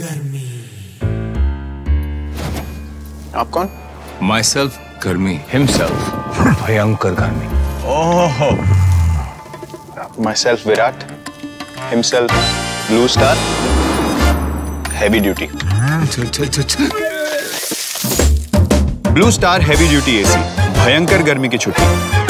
गर्मी। आप कौन? माई सेल्फ गर्मी हिमसेल्फ भयंकर गर्मी। ओह। Myself Virat himself Blue Star heavy duty Blue Star heavy duty AC भयंकर गर्मी की छुट्टी।